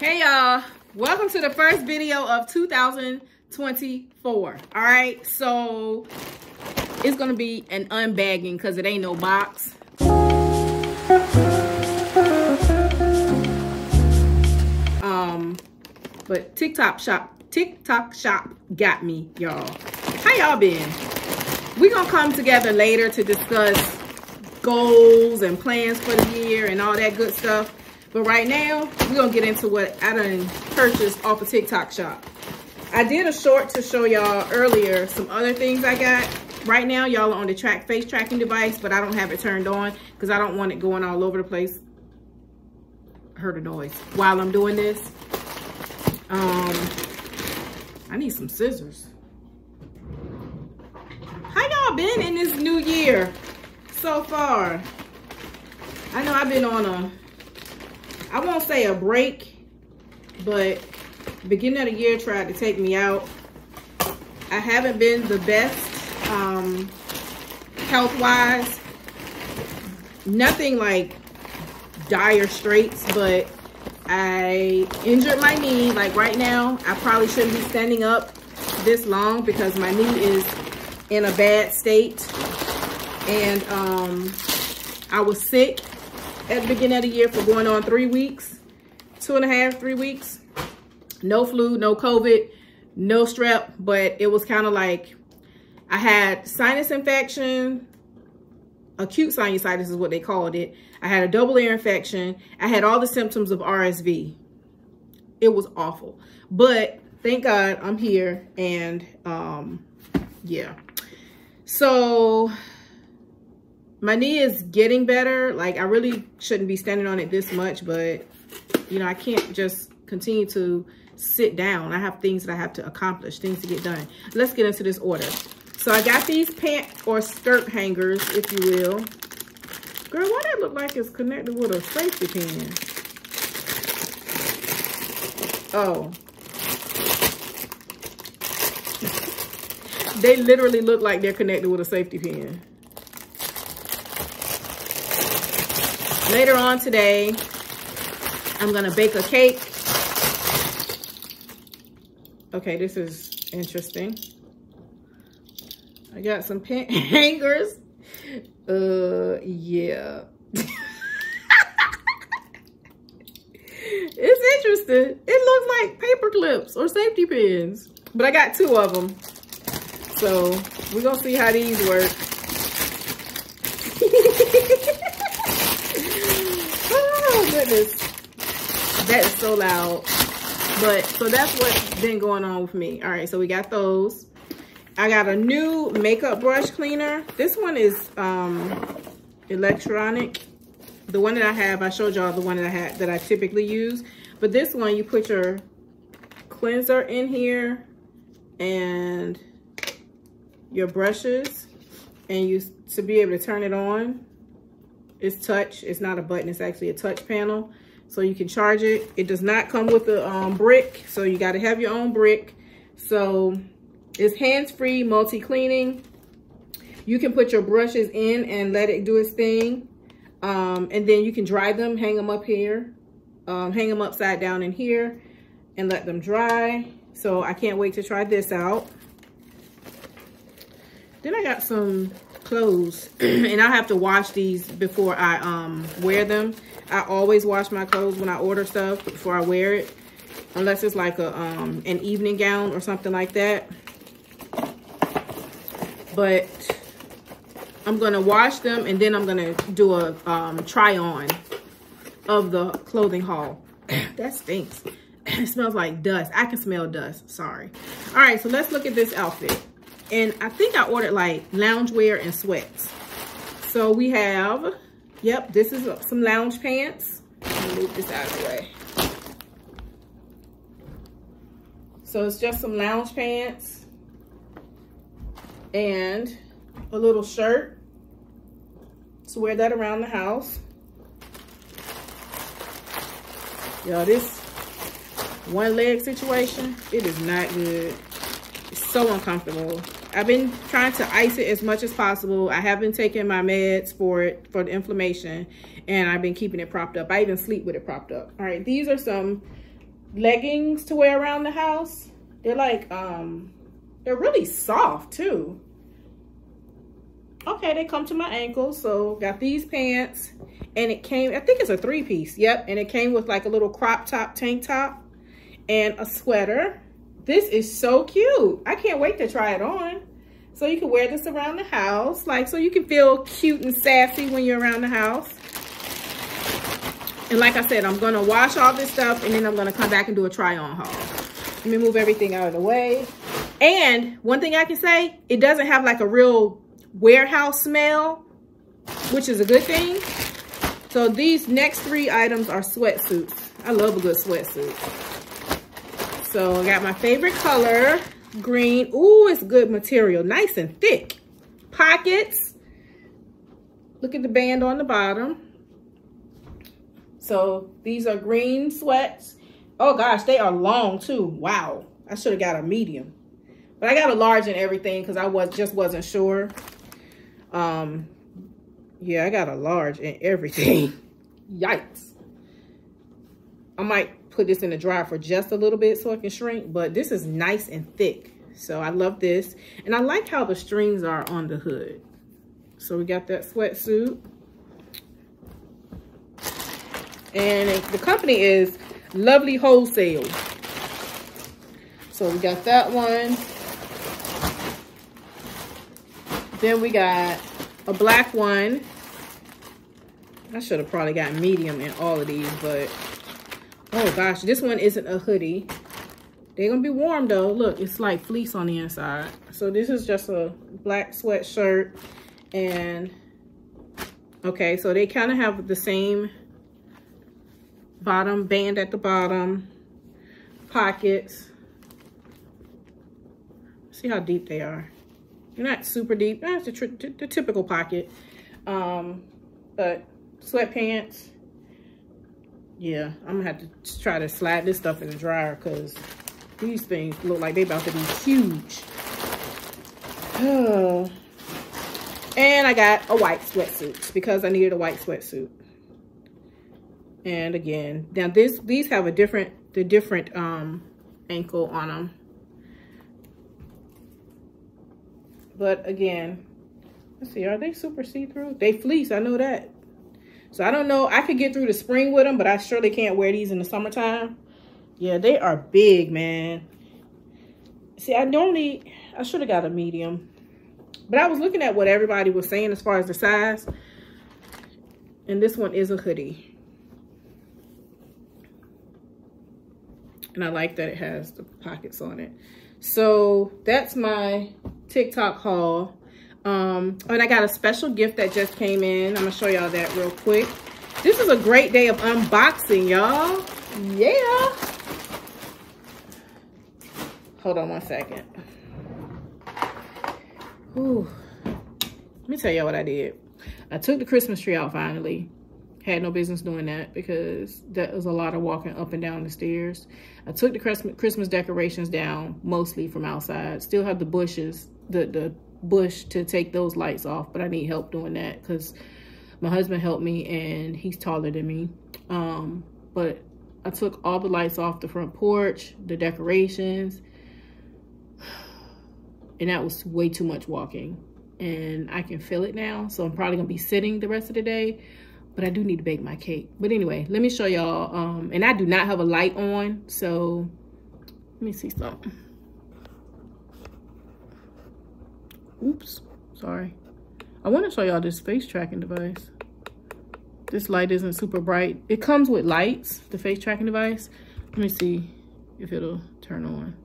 Hey y'all, welcome to the first video of 2024. All right, so it's gonna be an unbagging because it ain't no box. Um, but TikTok shop, TikTok shop got me, y'all. How y'all been? We gonna come together later to discuss goals and plans for the year and all that good stuff. But right now, we're going to get into what I done purchased off of TikTok shop. I did a short to show y'all earlier some other things I got. Right now, y'all are on the track face tracking device, but I don't have it turned on because I don't want it going all over the place. I Heard a noise while I'm doing this. Um, I need some scissors. How y'all been in this new year so far? I know I've been on a I won't say a break, but beginning of the year tried to take me out. I haven't been the best um, health-wise. Nothing like dire straits, but I injured my knee. Like right now, I probably shouldn't be standing up this long because my knee is in a bad state. And um, I was sick at the beginning of the year for going on three weeks, two and a half, three weeks. No flu, no COVID, no strep, but it was kind of like I had sinus infection, acute sinusitis is what they called it. I had a double ear infection. I had all the symptoms of RSV. It was awful. But thank God I'm here and um, yeah. So my knee is getting better. Like I really shouldn't be standing on it this much, but you know, I can't just continue to sit down. I have things that I have to accomplish, things to get done. Let's get into this order. So I got these pant or skirt hangers, if you will. Girl, why that look like it's connected with a safety pin? Oh. they literally look like they're connected with a safety pin. Later on today, I'm gonna bake a cake. Okay, this is interesting. I got some hangers. Uh, yeah. it's interesting. It looks like paper clips or safety pins, but I got two of them. So we're gonna see how these work. goodness. That is so loud. But, so that's what's been going on with me. All right, so we got those. I got a new makeup brush cleaner. This one is um, electronic. The one that I have, I showed y'all the one that I had that I typically use. But this one, you put your cleanser in here and your brushes and you to be able to turn it on it's touch. It's not a button. It's actually a touch panel. So you can charge it. It does not come with a um, brick. So you got to have your own brick. So it's hands-free, multi-cleaning. You can put your brushes in and let it do its thing. Um, and then you can dry them, hang them up here, um, hang them upside down in here and let them dry. So I can't wait to try this out. Then I got some clothes and I have to wash these before I um wear them. I always wash my clothes when I order stuff before I wear it unless it's like a um an evening gown or something like that. But I'm gonna wash them and then I'm gonna do a um, try on of the clothing haul. that stinks. it smells like dust. I can smell dust. Sorry. All right, so let's look at this outfit. And I think I ordered like loungewear and sweats. So we have, yep, this is some lounge pants. Move this out of the way. So it's just some lounge pants and a little shirt to wear that around the house. Y'all, this one leg situation, it is not good. It's so uncomfortable. I've been trying to ice it as much as possible. I have been taking my meds for it, for the inflammation, and I've been keeping it propped up. I even sleep with it propped up. All right, these are some leggings to wear around the house. They're like, um, they're really soft too. Okay, they come to my ankles. So got these pants and it came, I think it's a three piece. Yep. And it came with like a little crop top tank top and a sweater. This is so cute. I can't wait to try it on. So you can wear this around the house, like so you can feel cute and sassy when you're around the house. And like I said, I'm gonna wash all this stuff and then I'm gonna come back and do a try on haul. Let me move everything out of the way. And one thing I can say, it doesn't have like a real warehouse smell, which is a good thing. So these next three items are sweatsuits. I love a good sweatsuit. So I got my favorite color, green. Ooh, it's good material, nice and thick. Pockets. Look at the band on the bottom. So these are green sweats. Oh gosh, they are long too. Wow. I should have got a medium. But I got a large and everything because I was just wasn't sure. Um, yeah, I got a large and everything. Yikes. I might put this in the dryer for just a little bit so it can shrink, but this is nice and thick. So I love this. And I like how the strings are on the hood. So we got that sweatsuit. And the company is Lovely Wholesale. So we got that one. Then we got a black one. I should have probably got medium in all of these, but oh gosh, this one isn't a hoodie. They're gonna be warm though. Look, it's like fleece on the inside. So this is just a black sweatshirt and okay, so they kind of have the same bottom band at the bottom, pockets. See how deep they are. They're not super deep. That's the, the typical pocket. Um, but sweatpants. Yeah, I'm gonna have to try to slide this stuff in the dryer because these things look like they about to be huge. and I got a white sweatsuit because I needed a white sweatsuit. And again, now this these have a different the different um ankle on them. But again, let's see, are they super see-through? They fleece, I know that. So I don't know, I could get through the spring with them, but I surely can't wear these in the summertime. Yeah, they are big, man. See, I normally, I should have got a medium. But I was looking at what everybody was saying as far as the size. And this one is a hoodie. And I like that it has the pockets on it. So that's my TikTok haul. Um, and I got a special gift that just came in. I'm gonna show y'all that real quick. This is a great day of unboxing, y'all. Yeah. Hold on one second. Ooh. Let me tell y'all what I did. I took the Christmas tree out finally. Had no business doing that because that was a lot of walking up and down the stairs. I took the Christmas decorations down mostly from outside. Still have the bushes, the, the bush to take those lights off, but I need help doing that because my husband helped me and he's taller than me. Um, but I took all the lights off the front porch, the decorations, and that was way too much walking and I can feel it now. So I'm probably gonna be sitting the rest of the day but I do need to bake my cake. But anyway, let me show y'all. Um, and I do not have a light on, so let me see something. Oops, sorry. I want to show y'all this face tracking device. This light isn't super bright. It comes with lights, the face tracking device. Let me see if it'll turn on.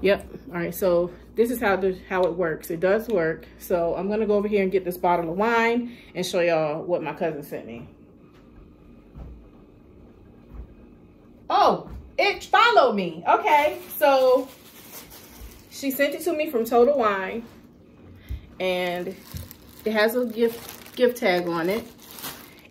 Yep. All right. So this is how the how it works. It does work. So I'm gonna go over here and get this bottle of wine and show y'all what my cousin sent me. Oh, it followed me. Okay. So she sent it to me from Total Wine, and it has a gift gift tag on it.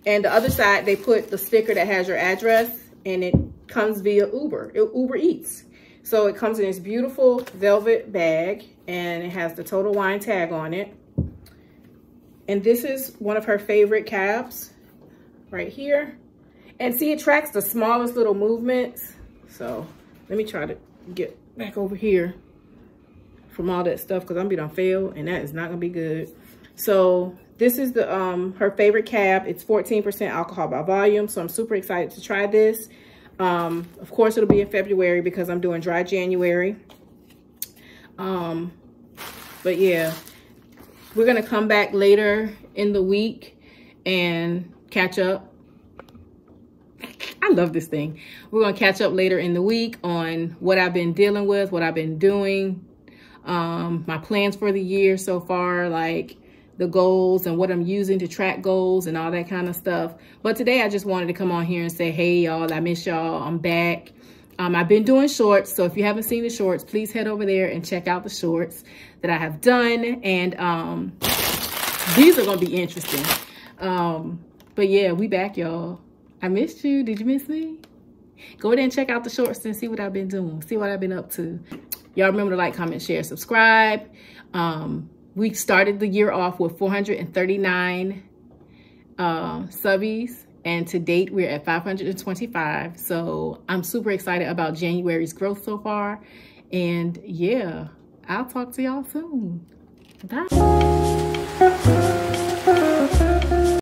And the other side, they put the sticker that has your address, and it comes via Uber. Uber Eats. So it comes in this beautiful velvet bag and it has the Total Wine tag on it. And this is one of her favorite cabs right here. And see, it tracks the smallest little movements. So let me try to get back over here from all that stuff because I'm gonna fail and that is not gonna be good. So this is the um her favorite cab. It's 14% alcohol by volume. So I'm super excited to try this. Um, of course it'll be in February because I'm doing dry January. Um, but yeah, we're gonna come back later in the week and catch up I love this thing. We're going to catch up later in the week on what I've been dealing with, what I've been doing, um, my plans for the year so far, like the goals and what I'm using to track goals and all that kind of stuff. But today I just wanted to come on here and say, hey, y'all, I miss y'all. I'm back. Um, I've been doing shorts, so if you haven't seen the shorts, please head over there and check out the shorts that I have done. And um, these are going to be interesting. Um, but yeah, we back, y'all. I missed you. Did you miss me? Go ahead and check out the shorts and see what I've been doing. See what I've been up to. Y'all remember to like, comment, share, subscribe. Um, we started the year off with 439 uh, subbies. And to date, we're at 525. So I'm super excited about January's growth so far. And yeah, I'll talk to y'all soon. Bye.